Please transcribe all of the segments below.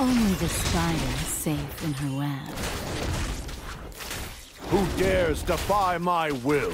Only the spider is safe in her web. Who dares defy my will?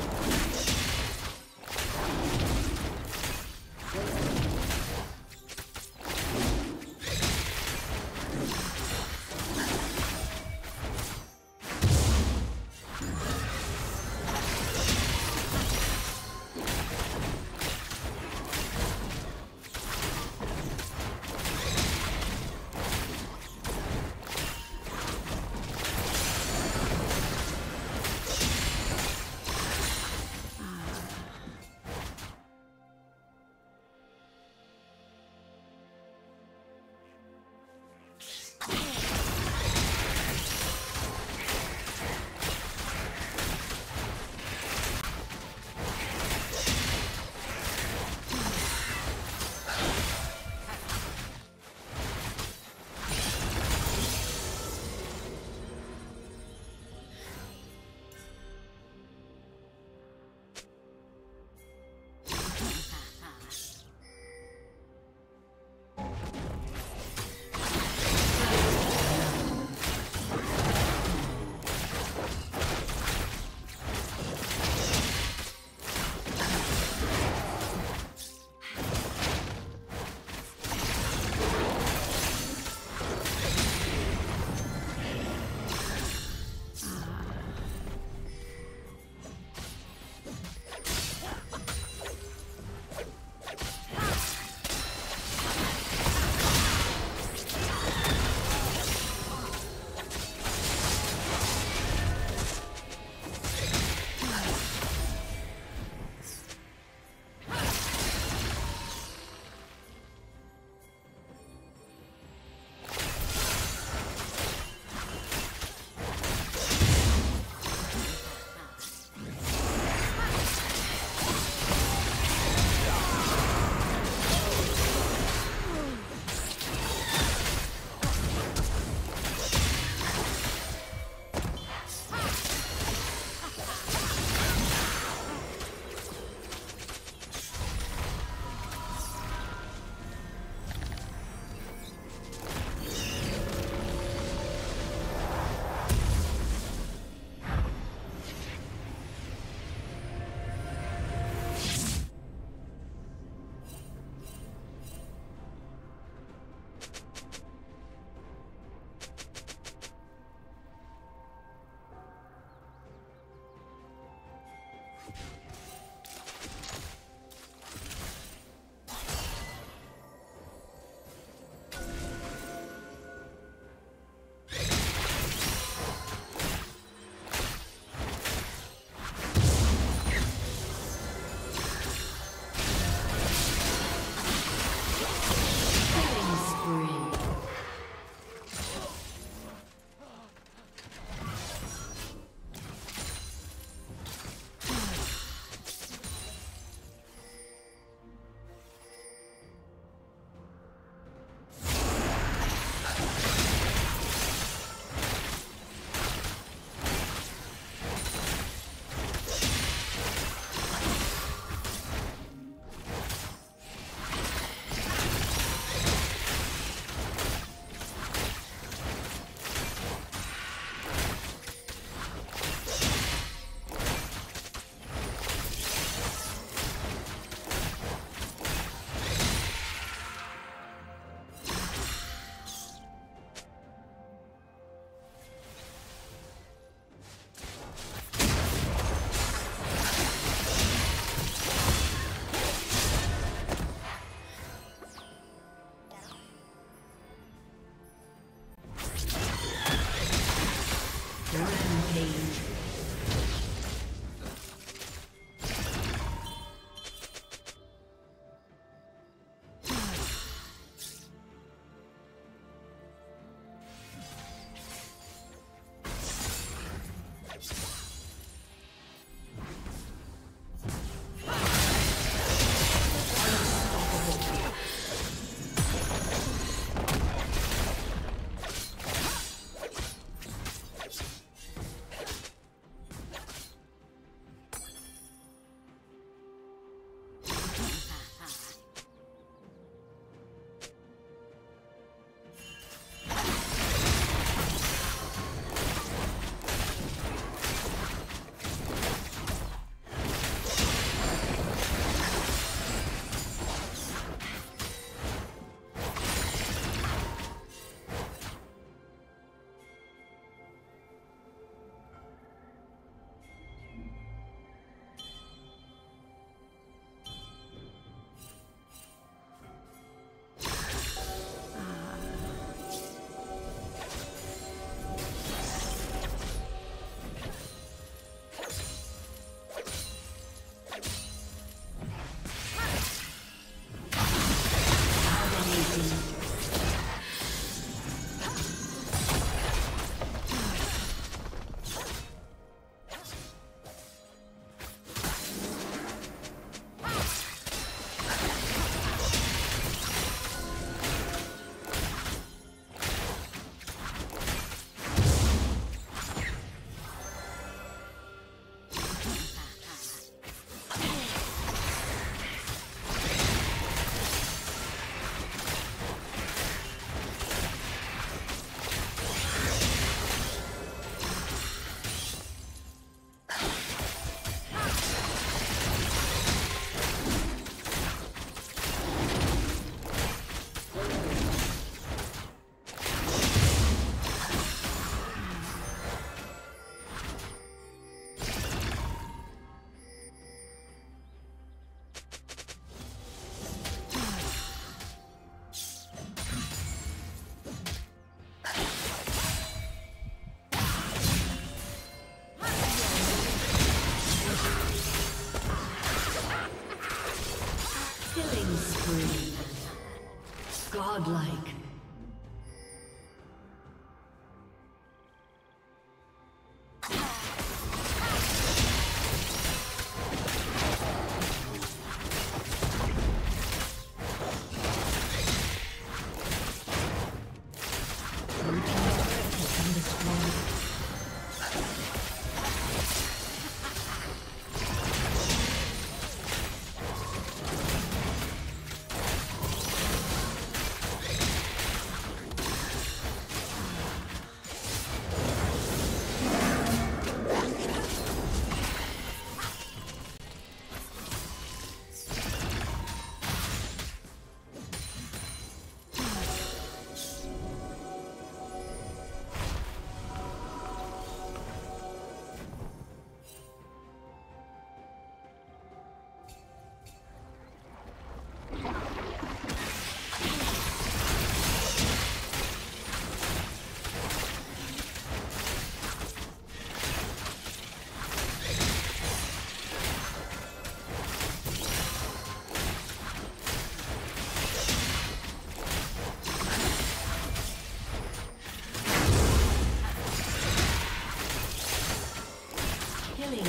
Godlike.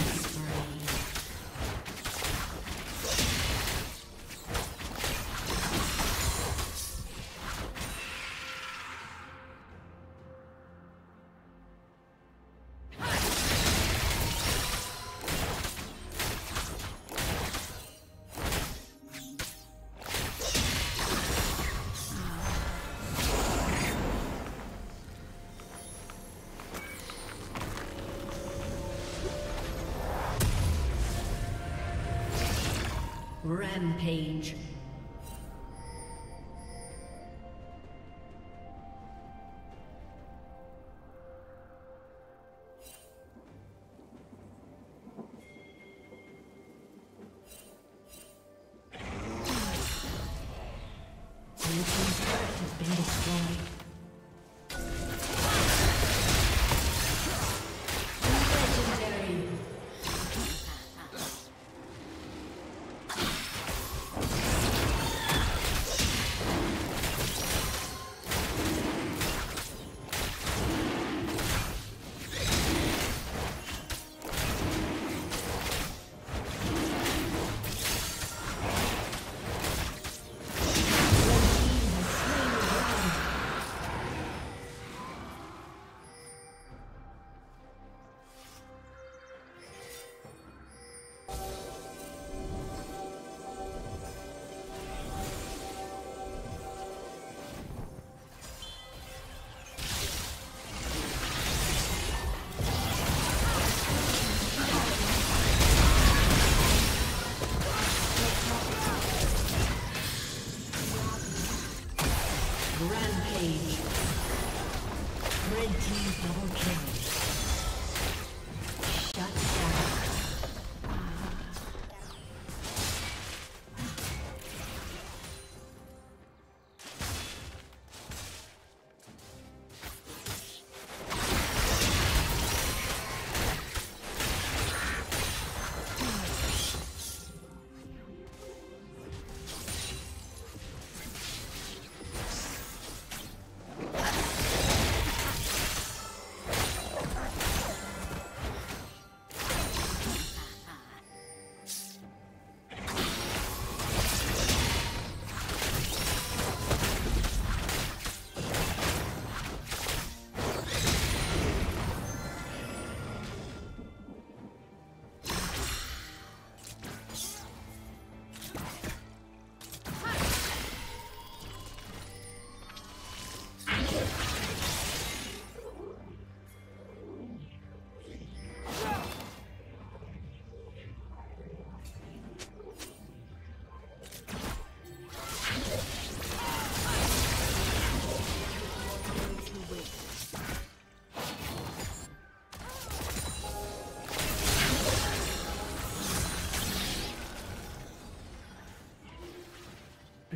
Killing spree. Rampage. Your team's turret has been destroyed.